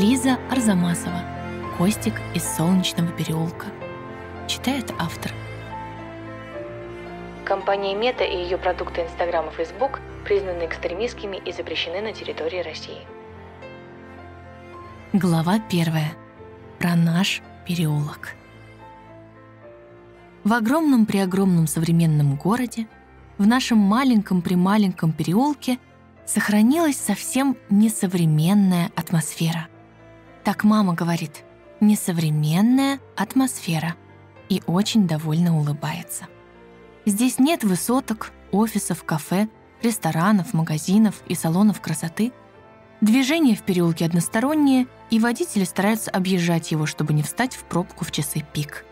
Лиза Арзамасова. Костик из Солнечного переулка. Читает автор. Компания Мета и ее продукты Instagram и Facebook признаны экстремистскими и запрещены на территории России. Глава первая. Про наш переулок. В огромном-преогромном современном городе, в нашем маленьком-прималеньком переулке сохранилась совсем несовременная атмосфера. Так мама говорит, несовременная атмосфера и очень довольно улыбается. Здесь нет высоток, офисов, кафе, ресторанов, магазинов и салонов красоты. Движение в переулке одностороннее, и водители стараются объезжать его, чтобы не встать в пробку в часы пик.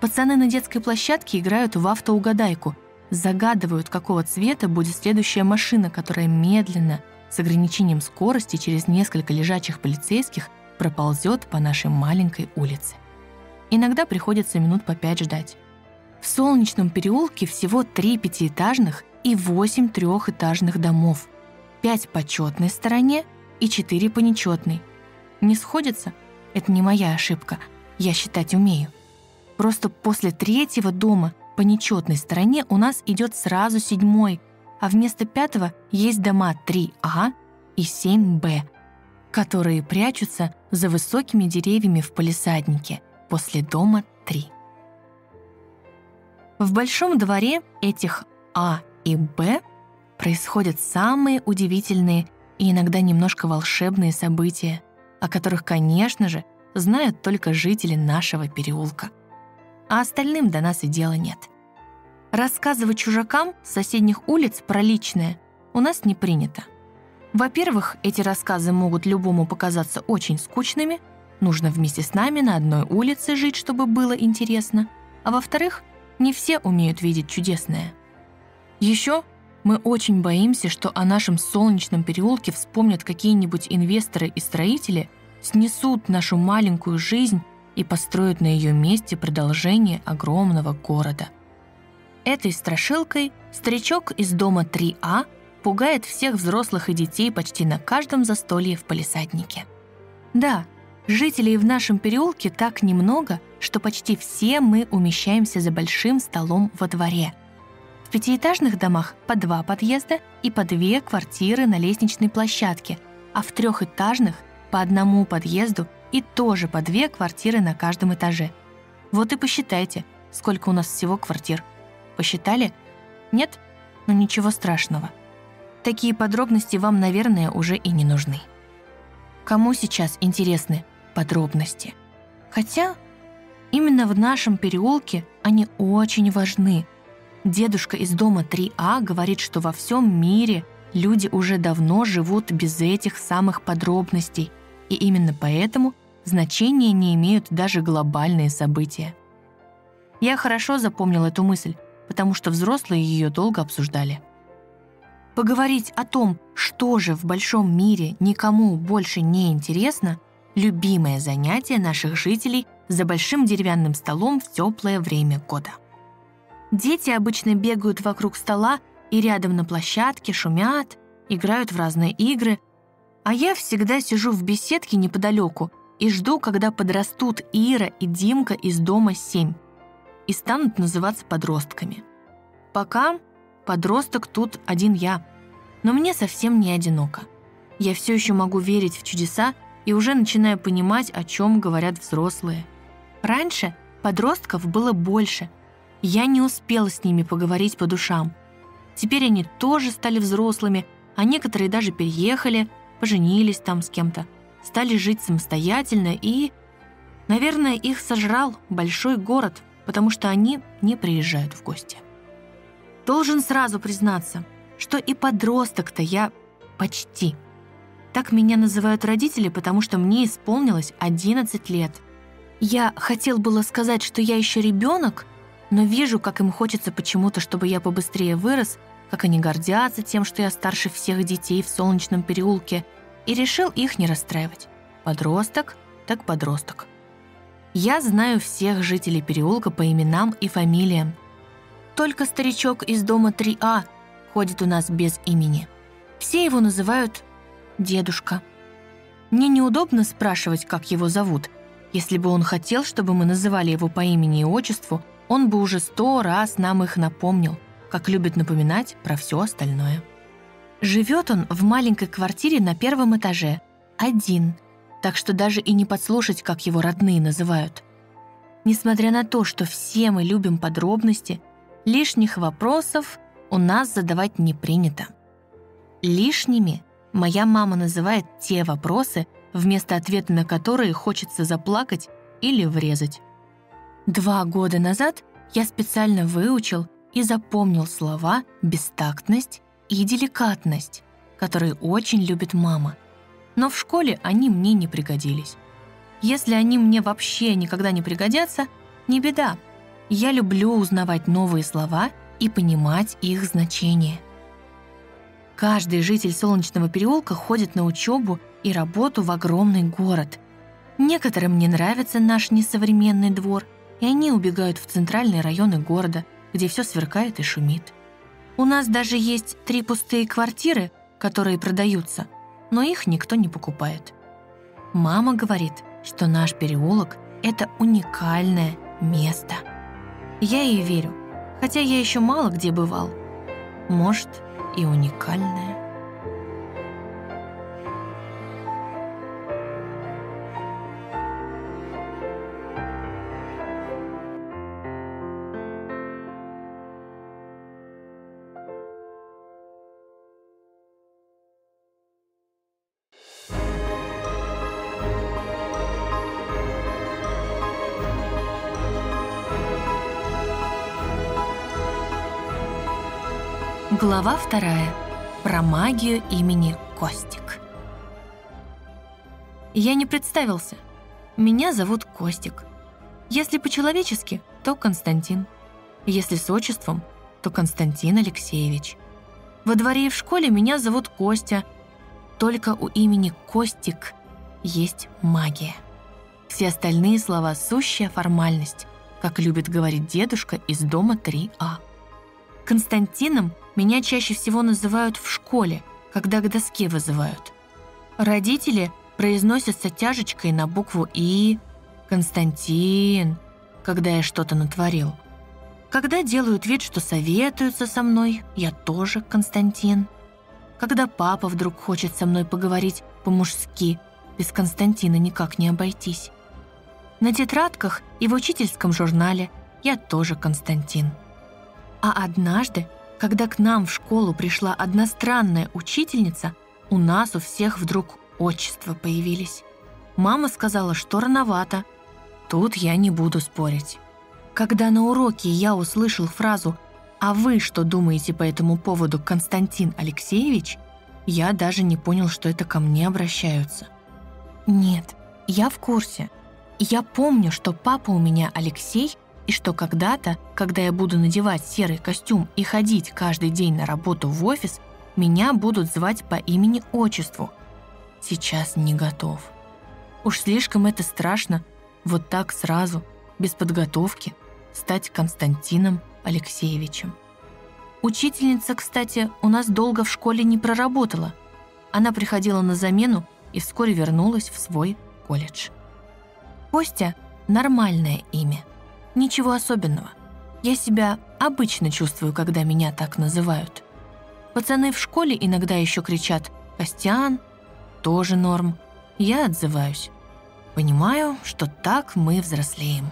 Пацаны на детской площадке играют в автоугадайку, загадывают, какого цвета будет следующая машина, которая медленно, с ограничением скорости через несколько лежачих полицейских проползет по нашей маленькой улице. Иногда приходится минут по пять ждать. В Солнечном переулке всего три пятиэтажных и восемь трехэтажных домов. Пять по четной стороне и четыре по нечетной. Не сходится? Это не моя ошибка. Я считать умею. Просто после третьего дома по нечетной стороне у нас идет сразу седьмой, а вместо пятого есть дома 3А и 7Б, которые прячутся за высокими деревьями в палисаднике после дома 3. В большом дворе этих А и Б происходят самые удивительные и иногда немножко волшебные события, о которых, конечно же, знают только жители нашего переулка. А остальным до нас и дела нет. Рассказывать чужакам соседних улиц про личное у нас не принято. Во-первых, эти рассказы могут любому показаться очень скучными, нужно вместе с нами на одной улице жить, чтобы было интересно. А во-вторых, не все умеют видеть чудесное. Еще мы очень боимся, что о нашем солнечном переулке вспомнят какие-нибудь инвесторы и строители, снесут нашу маленькую жизнь и построят на ее месте продолжение огромного города. Этой страшилкой старичок из дома 3А пугает всех взрослых и детей почти на каждом застолье в палисаднике. Да, жителей в нашем переулке так немного, что почти все мы умещаемся за большим столом во дворе. В пятиэтажных домах по два подъезда и по две квартиры на лестничной площадке, а в трехэтажных по одному подъезду и тоже по две квартиры на каждом этаже. Вот и посчитайте, сколько у нас всего квартир. Посчитали? Нет? Ну ничего страшного. Такие подробности вам, наверное, уже и не нужны. Кому сейчас интересны подробности? Хотя именно в нашем переулке они очень важны. Дедушка из дома 3А говорит, что во всем мире люди уже давно живут без этих самых подробностей, и именно поэтому значения не имеют даже глобальные события. Я хорошо запомнил эту мысль, потому что взрослые ее долго обсуждали. Поговорить о том, что же в большом мире никому больше не интересно, любимое занятие наших жителей за большим деревянным столом в теплое время года. Дети обычно бегают вокруг стола и рядом на площадке шумят, играют в разные игры, а я всегда сижу в беседке неподалеку и жду, когда подрастут Ира и Димка из дома 7 и станут называться подростками. Пока подросток тут один я, но мне совсем не одиноко. Я все еще могу верить в чудеса и уже начинаю понимать, о чем говорят взрослые. Раньше подростков было больше. Я не успела с ними поговорить по душам. Теперь они тоже стали взрослыми, а некоторые даже переехали, поженились там с кем-то, стали жить самостоятельно и... Наверное, их сожрал большой город, потому что они не приезжают в гости. Должен сразу признаться, что и подросток-то я почти. Так меня называют родители, потому что мне исполнилось 11 лет. Я хотел было сказать, что я еще ребенок, но вижу, как им хочется почему-то, чтобы я побыстрее вырос, как они гордятся тем, что я старше всех детей в Солнечном переулке, и решил их не расстраивать. Подросток, так подросток. Я знаю всех жителей переулка по именам и фамилиям. Только старичок из дома 3А ходит у нас без имени. Все его называют дедушка. Мне неудобно спрашивать, как его зовут. Если бы он хотел, чтобы мы называли его по имени и отчеству, он бы уже сто раз нам их напомнил, как любит напоминать про все остальное. Живет он в маленькой квартире на первом этаже, один, так что даже и не подслушать, как его родные называют. Несмотря на то, что все мы любим подробности, лишних вопросов у нас задавать не принято. Лишними моя мама называет те вопросы, вместо ответа на которые хочется заплакать или врезать. Два года назад я специально выучил и запомнил слова «бестактность» и «деликатность», которые очень любит мама. Но в школе они мне не пригодились. Если они мне вообще никогда не пригодятся, не беда. Я люблю узнавать новые слова и понимать их значение. Каждый житель Солнечного переулка ходит на учебу и работу в огромный город. Некоторым не нравится наш несовременный двор, и они убегают в центральные районы города, где все сверкает и шумит. У нас даже есть три пустые квартиры, которые продаются, но их никто не покупает. Мама говорит, что наш переулок — это уникальное место. Я ей верю, хотя я еще мало где бывал. Может, и уникальное. Глава вторая. Про магию имени Костик. Я не представился. Меня зовут Костик. Если по-человечески, то Константин. Если с отчеством, то Константин Алексеевич. Во дворе и в школе меня зовут Костя. Только у имени Костик есть магия. Все остальные слова — сущая формальность, как любит говорить дедушка из дома 3А. Константином меня чаще всего называют в школе, когда к доске вызывают. Родители произносят с оттяжечкой на букву «И» «Константин», когда я что-то натворил. Когда делают вид, что советуются со мной, я тоже Константин. Когда папа вдруг хочет со мной поговорить по-мужски, без Константина никак не обойтись. На тетрадках и в учительском журнале я тоже Константин. А однажды когда к нам в школу пришла одна странная учительница, у нас у всех вдруг отчества появились. Мама сказала, что рановато. Тут я не буду спорить. Когда на уроке я услышал фразу «А вы что думаете по этому поводу, Константин Алексеевич?», я даже не понял, что это ко мне обращаются. Нет, я в курсе. Я помню, что папа у меня Алексей – и что когда-то, когда я буду надевать серый костюм и ходить каждый день на работу в офис, меня будут звать по имени-отчеству. Сейчас не готов. Уж слишком это страшно, вот так сразу, без подготовки, стать Константином Алексеевичем. Учительница, кстати, у нас долго в школе не проработала. Она приходила на замену и вскоре вернулась в свой колледж. Костя – нормальное имя. Ничего особенного. Я себя обычно чувствую, когда меня так называют. Пацаны в школе иногда еще кричат «Костян», тоже норм. Я отзываюсь. Понимаю, что так мы взрослеем.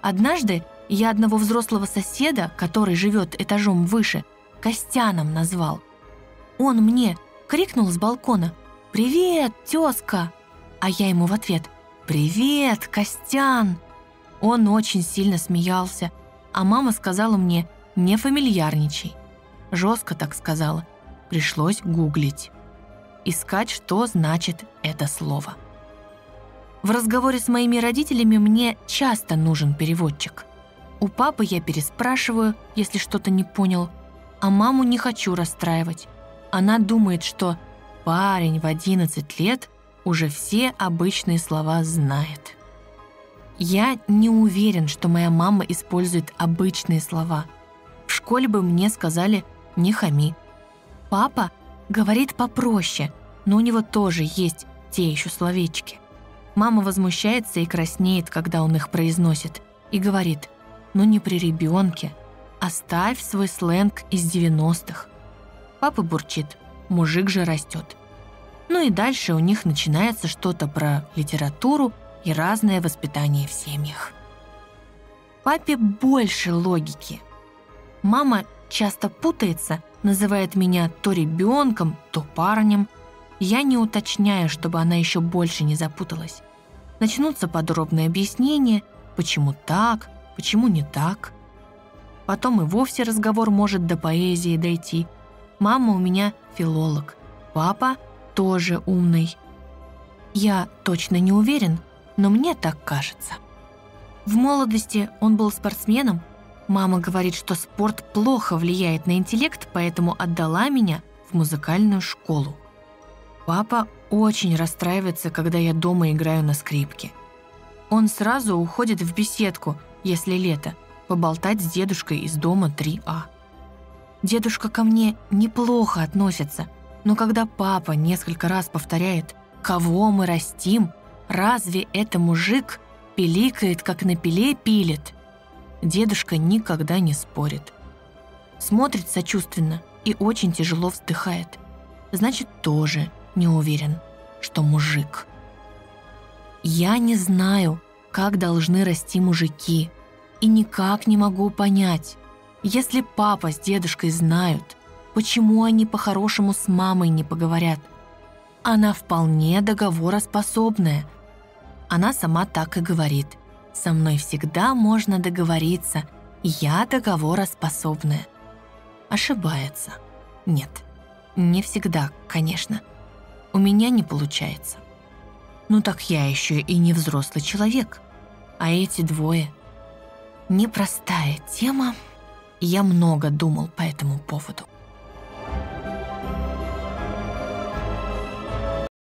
Однажды я одного взрослого соседа, который живет этажом выше, Костяном назвал. Он мне крикнул с балкона «Привет, тезка!» А я ему в ответ «Привет, Костян!» Он очень сильно смеялся, а мама сказала мне «не фамильярничай». Жестко так сказала. Пришлось гуглить. Искать, что значит это слово. В разговоре с моими родителями мне часто нужен переводчик. У папы я переспрашиваю, если что-то не понял, а маму не хочу расстраивать. Она думает, что парень в 11 лет уже все обычные слова знает. Я не уверен, что моя мама использует обычные слова. В школе бы мне сказали «не хами». Папа говорит попроще, но у него тоже есть те еще словечки. Мама возмущается и краснеет, когда он их произносит, и говорит, ну не при ребенке, оставь свой сленг из 90-х. Папа бурчит, мужик же растет. Ну и дальше у них начинается что-то про литературу и разное воспитание в семьях. Папе больше логики. Мама часто путается, называет меня то ребенком, то парнем. Я не уточняю, чтобы она еще больше не запуталась. Начнутся подробные объяснения, почему так, почему не так. Потом и вовсе разговор может до поэзии дойти. Мама у меня филолог, папа тоже умный. Я точно не уверен, но мне так кажется. В молодости он был спортсменом. Мама говорит, что спорт плохо влияет на интеллект, поэтому отдала меня в музыкальную школу. Папа очень расстраивается, когда я дома играю на скрипке. Он сразу уходит в беседку, если лето, поболтать с дедушкой из дома 3А. Дедушка ко мне неплохо относится, но когда папа несколько раз повторяет «Кого мы растим? Разве это мужик?» пиликает, как на пиле пилит. Дедушка никогда не спорит. Смотрит сочувственно и очень тяжело вздыхает. Значит, тоже не уверен, что мужик. Я не знаю, как должны расти мужики, и никак не могу понять, если папа с дедушкой знают, почему они по-хорошему с мамой не поговорят. Она вполне договороспособная – она сама так и говорит. «Со мной всегда можно договориться, я договороспособная». Ошибается. Нет, не всегда, конечно. У меня не получается. Ну так я еще и не взрослый человек. А эти двое... Непростая тема. Я много думал по этому поводу.